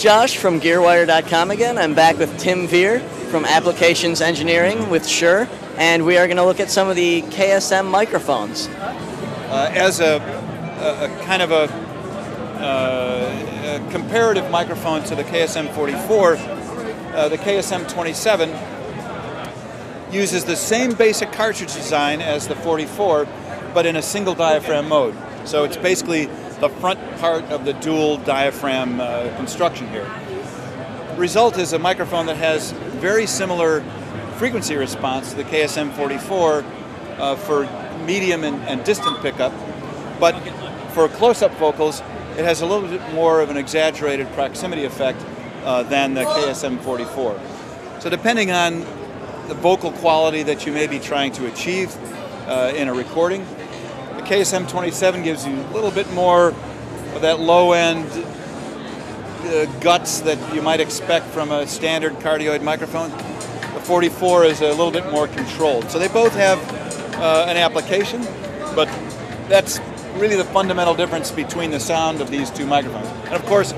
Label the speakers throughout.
Speaker 1: Josh from GearWire.com again. I'm back with Tim Vear from Applications Engineering with Shure, and we are going to look at some of the KSM microphones.
Speaker 2: Uh, as a, a, a, kind of a, uh, a, comparative microphone to the KSM 44, uh, the KSM 27 uses the same basic cartridge design as the 44, but in a single diaphragm mode. So it's basically the front part of the dual diaphragm uh, construction here. Result is a microphone that has very similar frequency response to the KSM 44 uh, for medium and, and, distant pickup, but for close-up vocals, it has a little bit more of an exaggerated proximity effect uh, than the KSM 44. So depending on the vocal quality that you may be trying to achieve uh, in a recording, the KSM 27 gives you a little bit more of that low end uh, guts that you might expect from a standard cardioid microphone. The 44 is a little bit more controlled. So they both have uh, an application, but that's really the fundamental difference between the sound of these two microphones. And of course,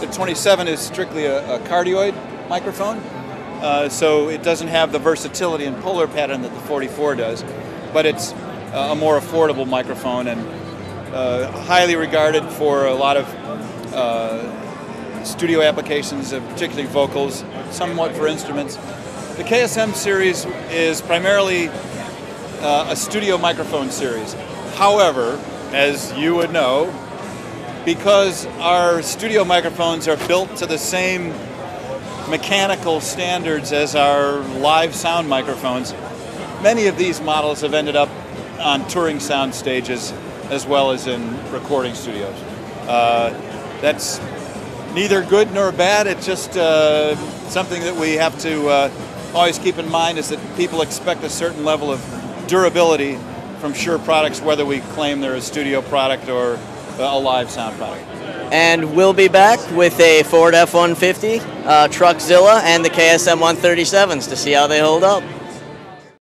Speaker 2: the 27 is strictly a, a cardioid microphone, uh, so it doesn't have the versatility and polar pattern that the 44 does, but it's a more affordable microphone and uh, highly regarded for a lot of uh, studio applications, uh, particularly vocals, somewhat for instruments. The KSM series is primarily uh, a studio microphone series. However, as you would know, because our studio microphones are built to the same mechanical standards as our live sound microphones, many of these models have ended up on touring sound stages as well as in recording studios. Uh, that's neither good nor bad. It's just uh, something that we have to uh, always keep in mind is that people expect a certain level of durability from Shure products, whether we claim they're a studio product or a live sound product.
Speaker 1: And we'll be back with a Ford F-150, uh, Truckzilla, and the KSM 137s to see how they hold up.